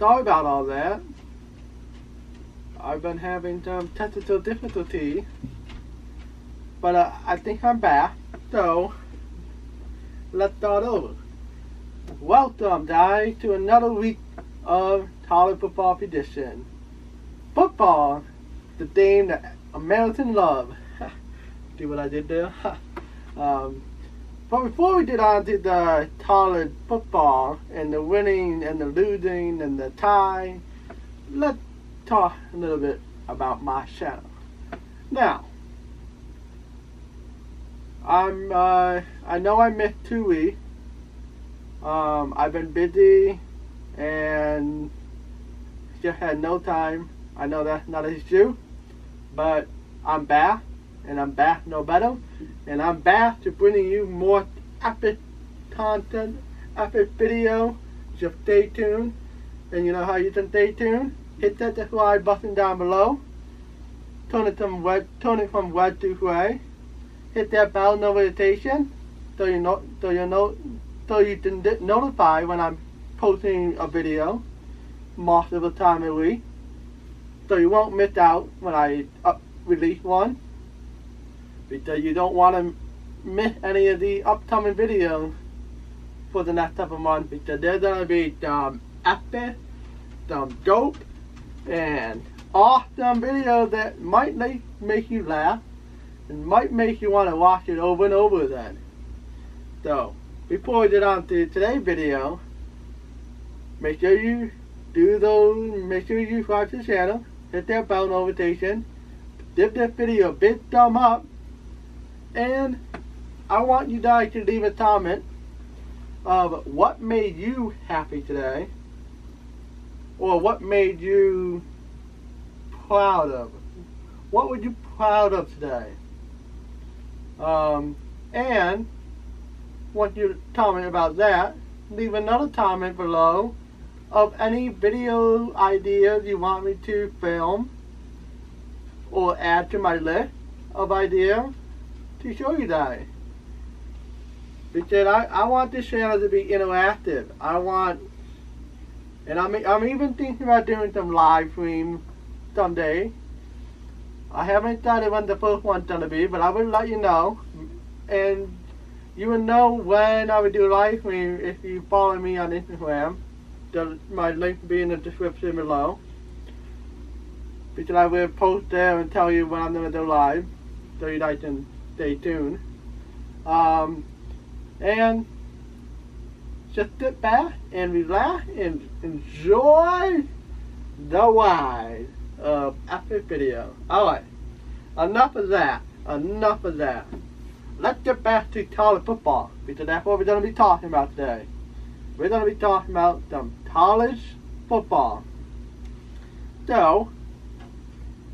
Um, sorry about all that. I've been having some technical difficulty, but uh, I think I'm back. So let's start over. Welcome, guys, to another week of College Football Edition. Football, the game that Americans love. See what I did there? um, but before we get on to the college football and the winning and the losing and the tie, let's talk a little bit about my channel. Now, I'm uh, I know I missed two weeks. Um, I've been busy and just had no time. I know that's not an issue, but I'm back and I'm back no better. And I'm back to bringing you more epic content, epic video. Just stay tuned. And you know how you can stay tuned? Hit that subscribe button down below. Turn it from red, turn it from red to gray. Hit that bell notification so you know so you know so you can notify when I'm posting a video most of the time a week. So you won't miss out when I up release one because you don't want to miss any of the upcoming videos for the next couple of months because there's going to be some epic, some dope, and awesome videos that might make, make you laugh and might make you want to watch it over and over again. So, before we get on to today's video, make sure you do those, make sure you subscribe to the channel, hit that bell notification, give this video a big thumb up, and I want you guys to leave a comment of what made you happy today or what made you proud of. What were you proud of today? Um, and want you to comment about that. Leave another comment below of any video ideas you want me to film or add to my list of ideas to show you that. Because I, I want this channel to be interactive. I want, and I'm, I'm even thinking about doing some live stream someday. I haven't decided when the first one's going to be, but I will let you know. And you will know when I will do live stream if you follow me on Instagram. The, my link will be in the description below. Because I will post there and tell you when I'm going to do live. So you guys can stay tuned. Um, and just sit back and relax and enjoy the ride of epic video. Alright, enough of that. Enough of that. Let's get back to college football because that's what we're going to be talking about today. We're going to be talking about some college football. So,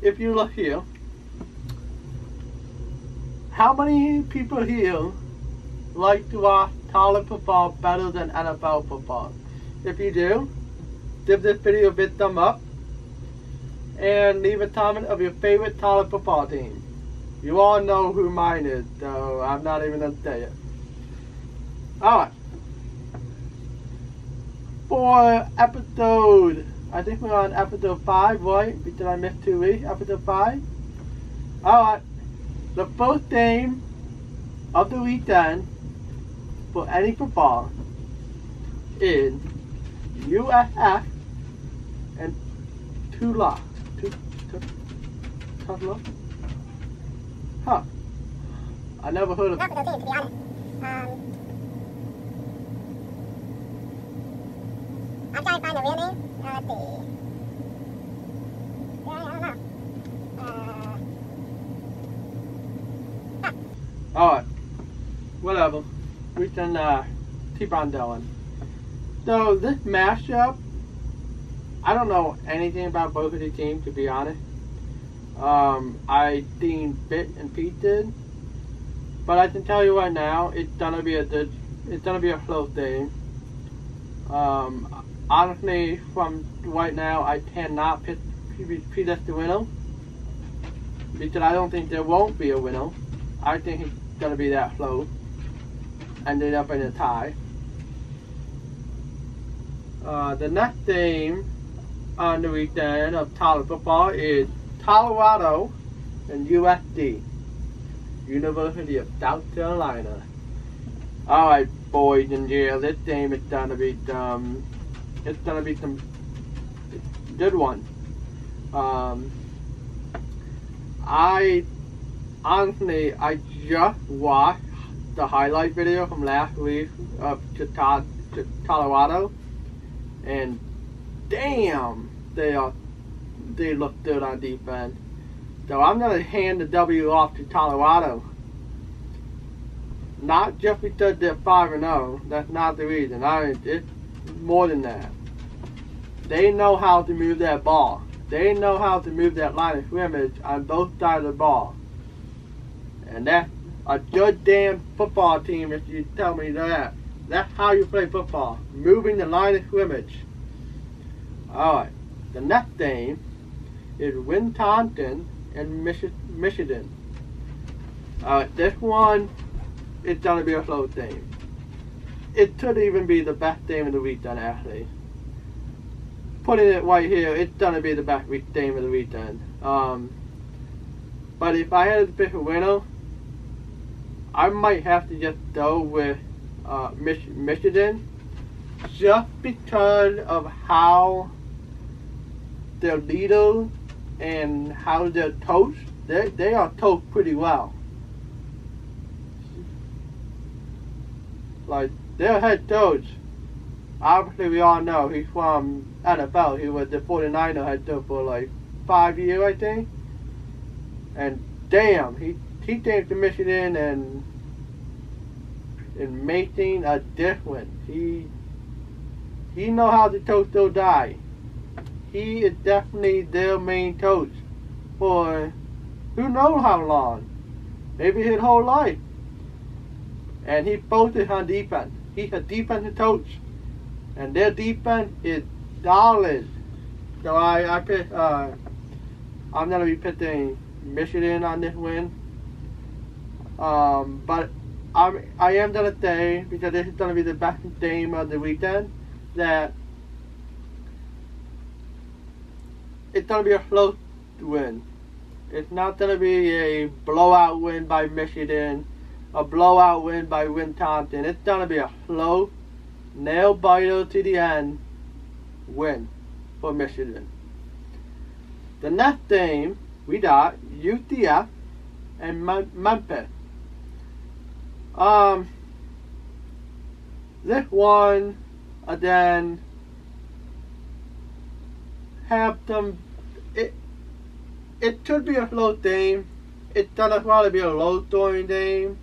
if you look here, how many people here like to watch college football better than NFL football? If you do, give this video a big thumb up and leave a comment of your favorite college football team. You all know who mine is, so I'm not even going to tell you. Alright. For episode, I think we're on episode 5, right? Did I miss two weeks? Episode 5? Alright the first game of the weekend for any football is USF and Tula. Tula? Huh. I never heard of honest. Um, I'm trying to find the real name. Uh, let's see. Alright. Whatever. We can uh, keep on going. So this matchup, I don't know anything about both of the teams to be honest. Um, I seen Bit and Pete did, but I can tell you right now, it's gonna be a it's gonna be a close game. Um, honestly, from right now, I cannot pick Pete as the winner because I don't think there won't be a winner. I think to be that flow. Ended up in a tie. Uh, the next game on the weekend of college football is Colorado and USC, University of South Carolina. All right, boys and girls, this game is gonna be um, it's gonna be some good one. Um, I honestly, I just watched the highlight video from last week of Chicago, Colorado, and damn, they are they look good on defense. So I'm gonna hand the W off to Colorado. Not just because they're five and zero. That's not the reason. I mean, it's more than that. They know how to move that ball. They know how to move that line of scrimmage on both sides of the ball. And that's a good damn football team if you tell me that. That's how you play football. Moving the line of scrimmage. Alright. The next game is Wisconsin and Michi- Michigan. Alright, this one is gonna be a close game. It could even be the best game of the weekend actually. Putting it right here, it's gonna be the best game of the weekend. Um, but if I had to pick a winner, I might have to just go with uh, Mich- Michigan, just because of how their leader and how they're. They they are coached pretty well. Like their head coach, obviously we all know he's from NFL. He was the 49er head coach for like five years, I think. And damn, he he came to Michigan and and making a difference. He he know how to coach those guys. He is definitely their main coach for who knows how long. Maybe his whole life. And he focused on defense. He's a defensive coach. And their defense is solid. So I, I pick uh I'm gonna be picking Michigan on this win. Um, but I'm, I am gonna say because this is gonna be the best game of the weekend that it's gonna be a close win. It's not gonna be a blowout win by Michigan, a blowout win by Wisconsin. It's gonna be a close, nail biter to the end win for Michigan. The next game we got UCF and Mem- Memphis. Um, this one, uh, then have some. It it could be a slow game. It doesn't probably be a low scoring game.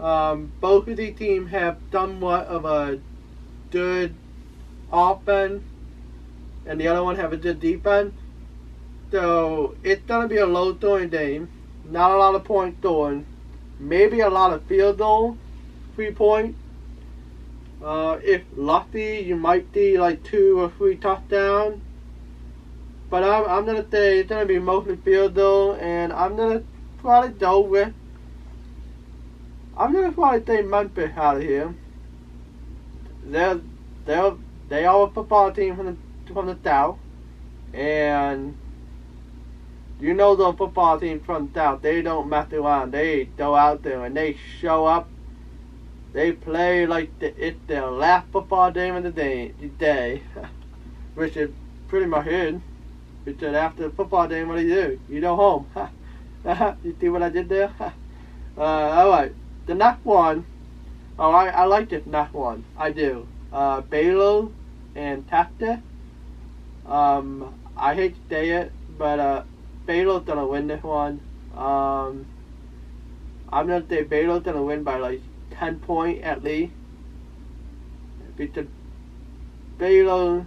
Um, both of the teams have somewhat of a good offense, and the other one have a good defense. So it's gonna be a low scoring game. Not a lot of points scoring. Maybe a lot of field goal, three point. Uh, if lucky, you might see like two or three touchdowns. But I'm, I'm gonna say it's gonna be mostly field goal, and I'm gonna probably go with. I'm gonna probably take Memphis out of here. They're they're they are a football team from the from the south, and you know the football team from south. They don't mess around. They go out there and they show up. They play like the, it's their last football game of the day, day which is pretty much it. Because after the football game, what do you do? You go home. you see what I did there? uh, alright. The next one. Oh, I, I like this next one. I do. Uh, Baylor and Texas. Um, I hate to say it, but uh, Baylor's gonna win this one. Um, I'm gonna say Baylor's gonna win by like 10 point at least. Because Baylor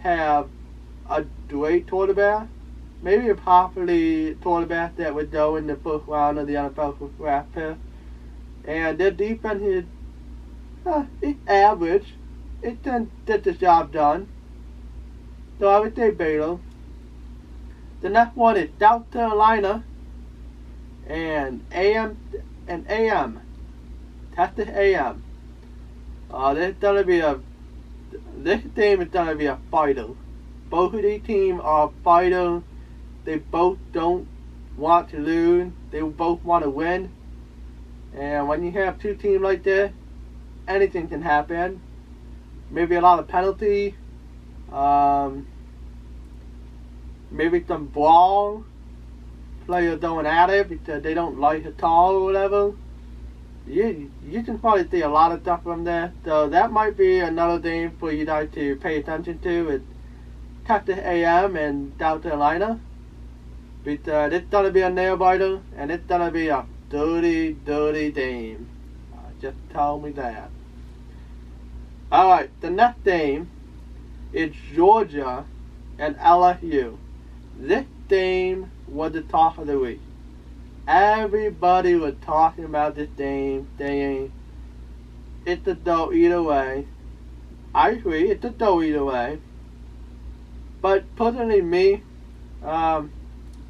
have a great quarterback. Maybe a popular quarterback that would go in the first round of the NFL draft pick. And their defense is uh, it's average. It didn't get the job done. So I would say Baylor. The next one is South Carolina and AM and AM. Texas AM. Uh, this is gonna be a this game is gonna be a fighter. Both of these teams are fighters. They both don't want to lose. They both want to win. And when you have two teams like that, anything can happen. Maybe a lot of penalty. Um, maybe some brawl. Players going at it because they don't like it at all or whatever. You you can probably see a lot of stuff from there. So that might be another thing for you guys to pay attention to. Is Texas AM and South Carolina. Because it's gonna be a nail biter and it's gonna be a dirty, dirty game. Uh, just tell me that. Alright, the next game is Georgia and LSU. This game was the talk of the week. Everybody was talking about this game, saying it's a dough either way. I agree, it's a dough either way. But personally, me, um,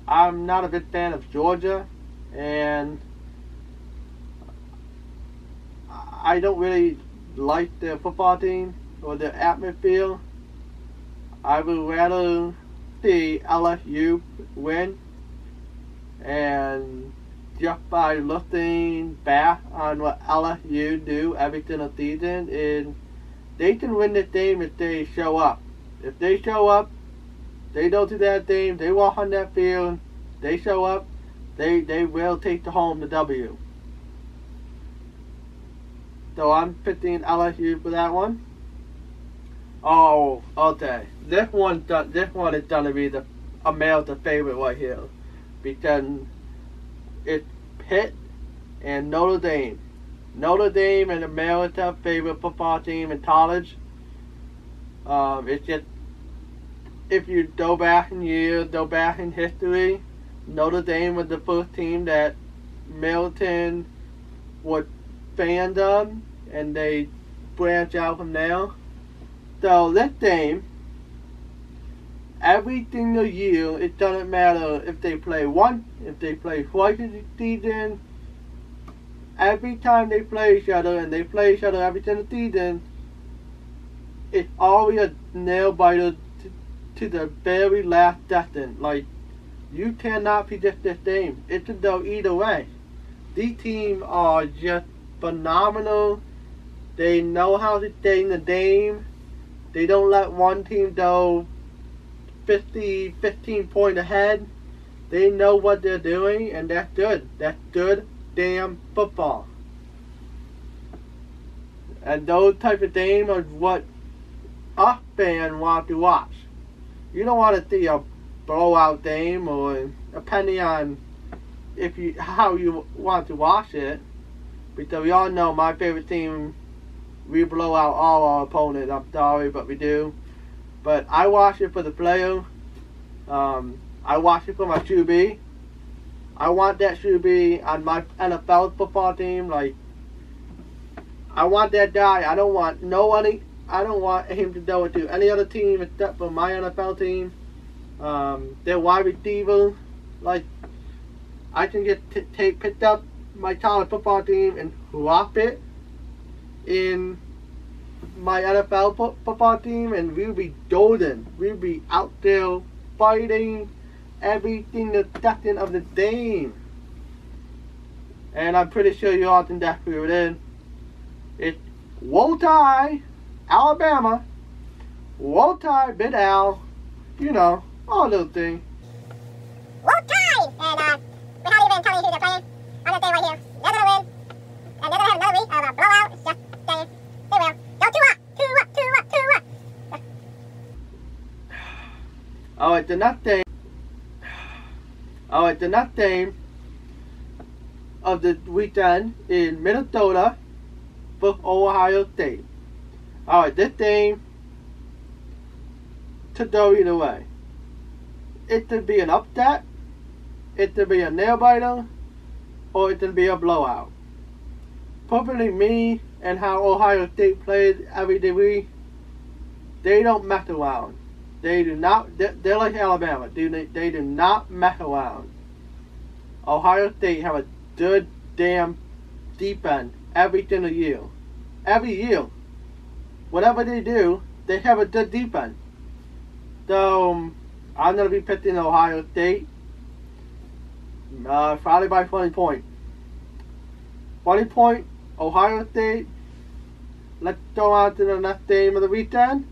I'm not a big fan of Georgia, and I don't really like their football team or their atmosphere. I would rather see LSU win. And just by looking back on what LSU do every single season, is they can win this game if they show up. If they show up, they go to that game, they walk on that field, they show up, they they will take the home the W. So I'm picking LSU for that one. Oh, okay. This one, this one is gonna be the America's favorite right here, because it's Pitt and Notre Dame. Notre Dame and America's favorite football team in college. Um, it's just if you go back in years, go back in history, Notre Dame was the first team that Milton would fandom and they branch out from there. So this game, every single year, it doesn't matter if they play one, if they play twice in the season. Every time they play each other, and they play each other every single season, it's always a nail biter to, to the very last second. Like, you cannot predict this game. It could go either way. These teams are just phenomenal. They know how to stay in the game. They don't let one team go 50, 15 point ahead. They know what they're doing, and that's good. That's good damn football. And those type of games are what a fan want to watch. You don't want to see a blowout game, or depending on if you how you want to watch it. Because we all know my favorite team, we blow out all our opponents. I'm sorry, but we do. But I watch it for the player. Um, I watch it for my QB. I want that QB on my NFL football team. Like, I want that guy. I don't want no one. I don't want him to go to any other team except for my NFL team. Um, their wide receiver, like, I can get t- take picked up my college football team and drop it in my NFL football team, and we'll be golden. We'll be out there fighting everything the second of the game. And I'm pretty sure you all can definitely it in. It's Tide, Alabama, Tide, Big Al, you know, all those things. Tide! And uh, without even telling you who they're playing, I'm gonna say right here, they're gonna win. And they're gonna have another week of a blowout. It's just saying. They will. Go two up, two up, two up, two up. Next game. Alright, the next game of the weekend in Minnesota for Ohio State. Alright, this game to go either way. It could be an upset, it could be a nail biter, or it could be a blowout. Probably me and how Ohio State plays every day they don't mess around. They do not. They're, like Alabama. They, they, do not mess around. Ohio State have a good damn defense every single year. Every year. Whatever they do, they have a good defense. So um, I'm gonna be picking Ohio State. Uh, by 20 point. 20 point, Ohio State. Let's go on to the next game of the weekend.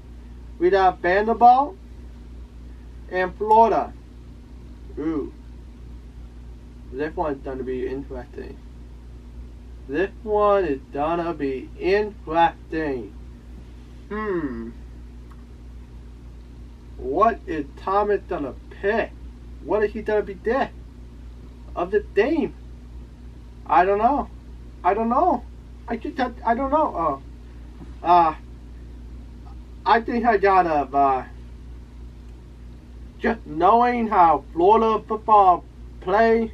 We have Vanderbilt and Florida. Ooh. This one's gonna be interesting. This one is gonna be interesting. Hmm. What is Thomas gonna pick? What is he gonna be there? Of the game? I don't know. I don't know. I just I don't know. Oh. Uh I think I gotta uh just knowing how Florida football play,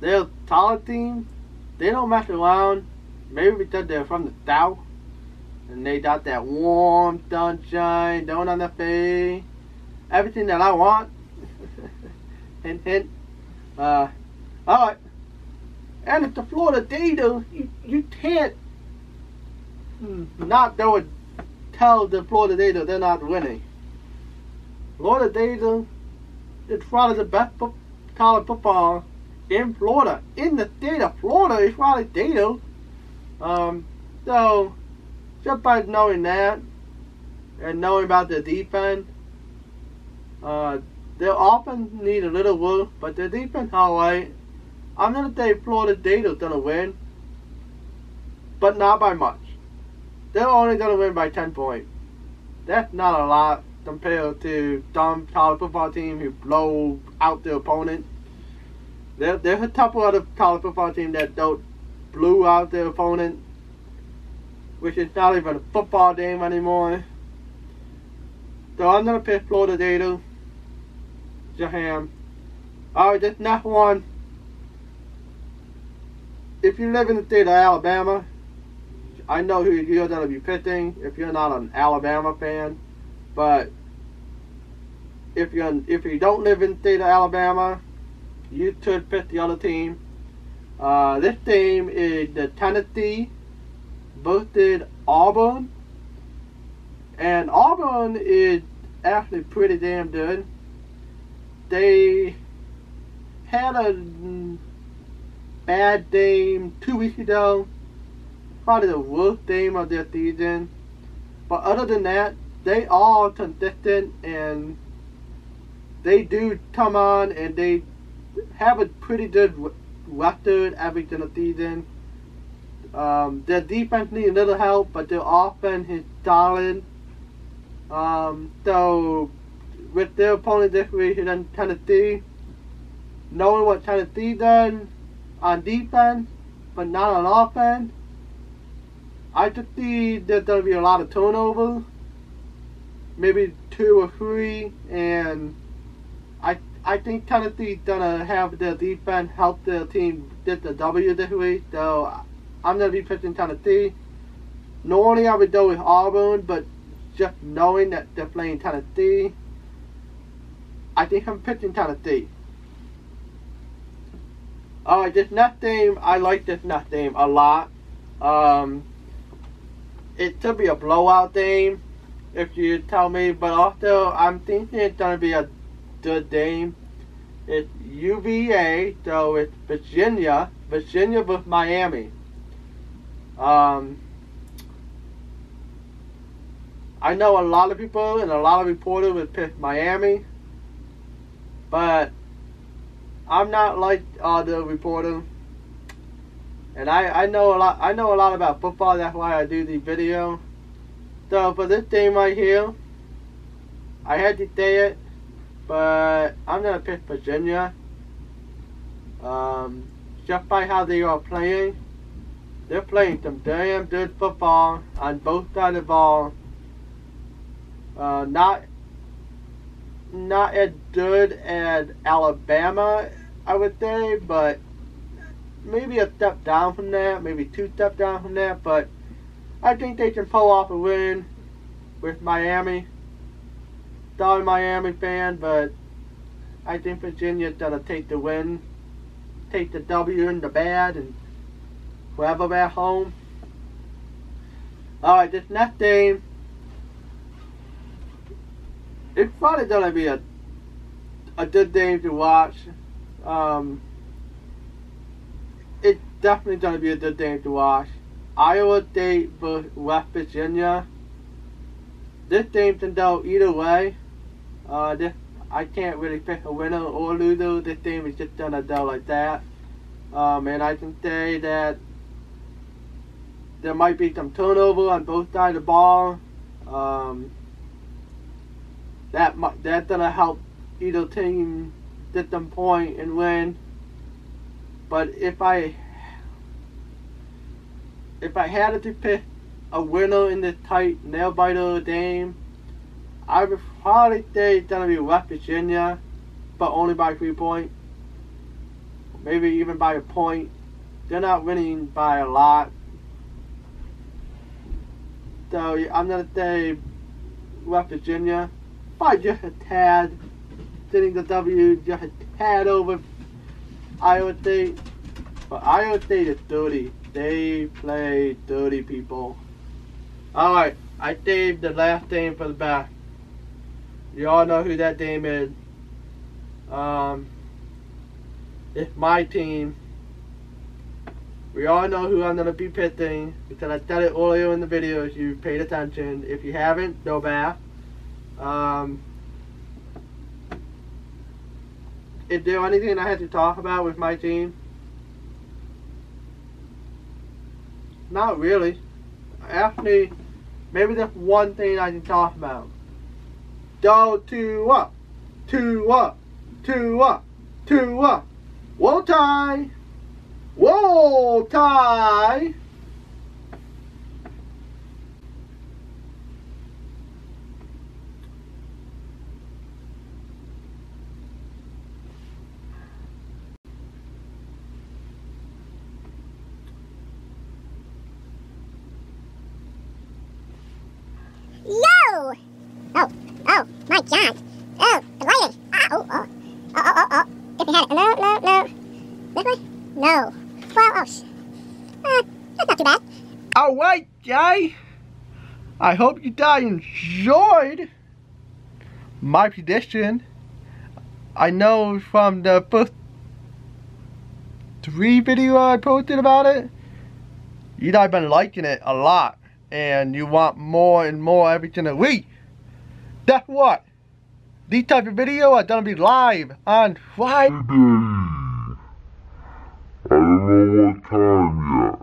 they're solid team. They don't mess around. Maybe because they're from the south and they got that warm sunshine, don't on the face, everything that I want. hint, hint. Uh, all right. And if the Florida Gators, you, you can't not go and tell the Florida Gators they're not winning. Florida Gators is probably the best college football in Florida. In the state of Florida is probably Gators. Um, so just by knowing that and knowing about the defense, uh, their offense need a little work, but their defense alright. I'm gonna say Florida State is gonna win, but not by much. They're only gonna win by 10 points. That's not a lot compared to dumb college football team who blow out their opponent. There, there's a couple other college football team that don't blew out their opponent which is not even a football game anymore. So I'm gonna pick Florida Data. Jaham. Oh, Alright, this next one. If you live in the state of Alabama, I know who you're gonna be picking if you're not an Alabama fan. But if you if you don't live in state of Alabama, you should pick the other team. Uh, this team is the Tennessee did Auburn. And Auburn is actually pretty damn good. They had a bad game two weeks ago. Probably the worst game of their season. But other than that, they are consistent and they do come on and they have a pretty good record every single season. Um, their defense needs a little help, but their offense is solid. Um, so, with their opponent this week in Tennessee, knowing what Tennessee does on defense, but not on offense, I just see there's going to be a lot of turnovers, maybe two or three, and I I think Tennessee's gonna have their defense help their team get the W this week. So I'm to be pitching Tennessee. Normally I would go with Auburn, but just knowing that they're playing Tennessee, I think I'm pitching Tennessee. Alright, this next game, I like this next game a lot. Um, it could be a blowout game, if you tell me, but also I'm thinking it's going to be a good game. It's UVA, so it's Virginia, Virginia with Miami. Um, I know a lot of people and a lot of reporters would pick Miami, but I'm not like other reporters. And I, I know a lot I know a lot about football, that's why I do the video. So for this game right here, I had to say it, but I'm gonna pick Virginia. Um, just by how they are playing. They're playing some damn good football on both sides of the ball. Uh, not not as good as Alabama, I would say, but maybe a step down from that, maybe two steps down from that, but I think they can pull off a win with Miami. Still a Miami fan, but I think Virginia's gonna take the win, take the W in the bad, and whoever at home. Alright, this next game, it's probably gonna be a a good game to watch. Um, it's definitely gonna be a good game to watch. Iowa State West Virginia. This game can go either way. Uh, this I can't really pick a winner or loser. This game is just gonna go like that. Um, and I can say that there might be some turnover on both sides of the ball. Um, that that's gonna help either team get them point and win. But if I if I had to pick a winner in this tight nail biter game, I would probably say it's gonna be West Virginia, but only by three points. Maybe even by a point. They're not winning by a lot. So I'm gonna say West Virginia. By just a tad. Getting the W just a tad over Iowa State. But Iowa State is dirty. They play dirty people. Alright, I saved the last game for the back. You all know who that team is. Um, it's my team. We all know who I'm going to be pitching because I said it earlier in the video if you paid attention. If you haven't, go back. Um, is there anything I have to talk about with my team? Not really. Actually, maybe that's one thing I can talk about. Go two up, two up, two up, two up. Roll Tide! Roll Tide! Yo! Oh, oh, my God. Oh, the lighting. Ah, oh, oh. Oh, oh, oh. If we had it. No, no, no. This way? No. Well, oh, sh- uh, that's not too bad. Alright, Jay. I hope you guys enjoyed my prediction. I know from the first three video I posted about it, you guys been liking it a lot. And you want more and more every single week. Guess what? These type of video are gonna be live on Friday. I don't know what time yet,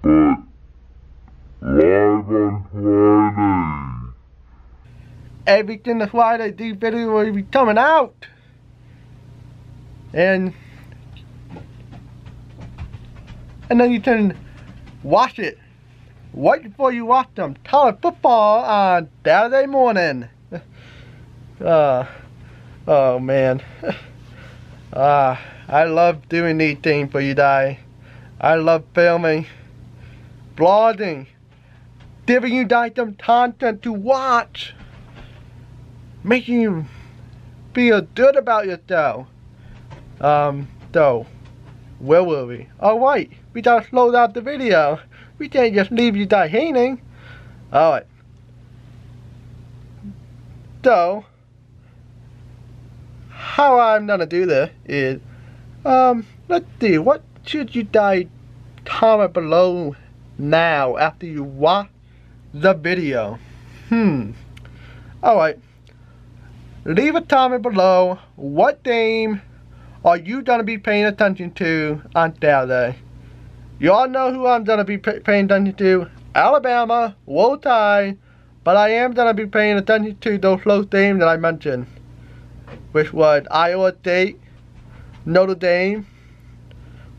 but live on Friday. every single Friday these videos will be coming out. And and then you can watch it right before you watch them college football on Saturday morning. Uh, oh man. Uh, I love doing these things for you guys. I love filming, blogging, giving you guys some content to watch making you feel good about yourself. Um, so, where were we? Oh wait, we gotta slow down the video. We can't just leave you guys hanging. Alright. So, how I'm gonna do this is, um, let's see, what should you guys comment below now after you watch the video? Hmm. Alright leave a comment below what game are you going to be paying attention to on Saturday. You all know who I'm going to be paying attention to. Alabama, Roll Tide, but I am going to be paying attention to those close games that I mentioned. Which was Iowa State, Notre Dame.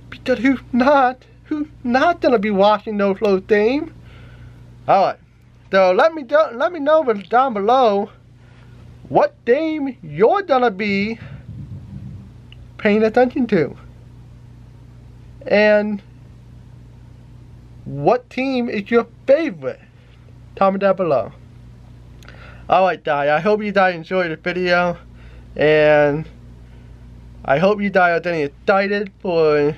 Because who's not? Who's not to be watching those close games? Alright. So let me, let me know down below what game you're gonna be paying attention to. And what team is your favorite? Comment down below. Alright guys, I hope you guys enjoyed the video. And I hope you guys are getting excited for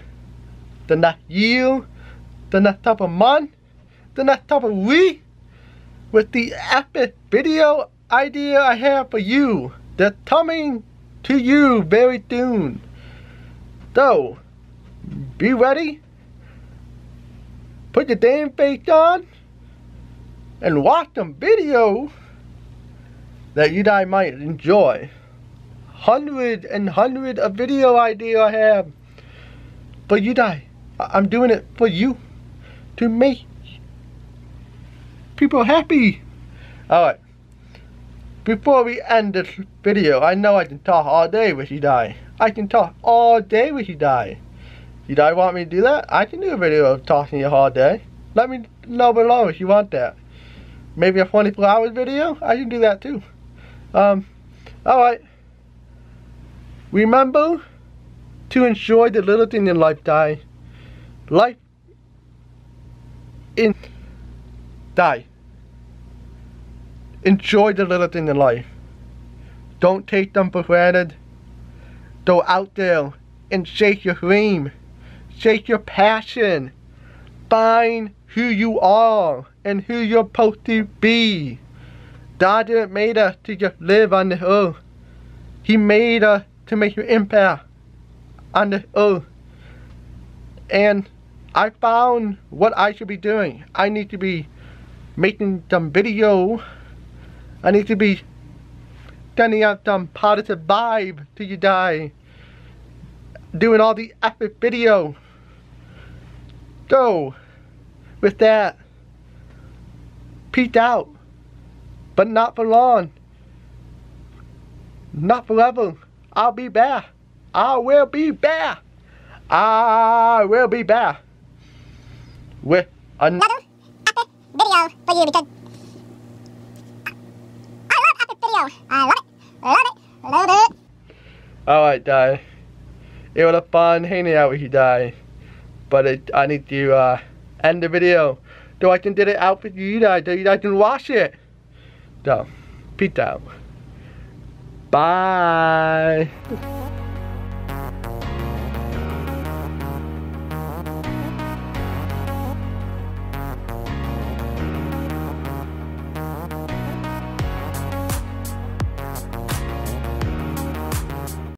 the next year, the next type of month, the next type of week with the epic video idea I have for you. They're coming to you very soon. So, be ready. Put your damn face on and watch some video that you guys might enjoy. Hundreds and hundreds of video ideas I have. But you die. I'm doing it for you. To make people happy. Alright. Before we end this video, I know I can talk all day with you die. I can talk all day with you die. You die want me to do that? I can do a video of talking to you all day. Let me know below if you want that. Maybe a 24 hours video? I can do that too. Um, alright. Remember to enjoy the little thing in life, die. Life in die. Enjoy the little thing in life. Don't take them for granted. Go out there and shake your dream. Shake your passion. Find who you are and who you're supposed to be. God didn't make us to just live on the earth. He made us to make an impact on the earth. And I found what I should be doing. I need to be making some video. I need to be sending out some positive vibe to you guys. Doing all the epic video. So, with that, peace out. But not for long. Not forever. I'll be back. I will be back. I will be back with another epic video for you because I love epic videos. I love it, love it, love it. Alright, Die. It was a fun hanging out with you, Die. But it, I need to uh, end the video so I can get it out for you guys so you guys can watch it. So, peace out. Bye.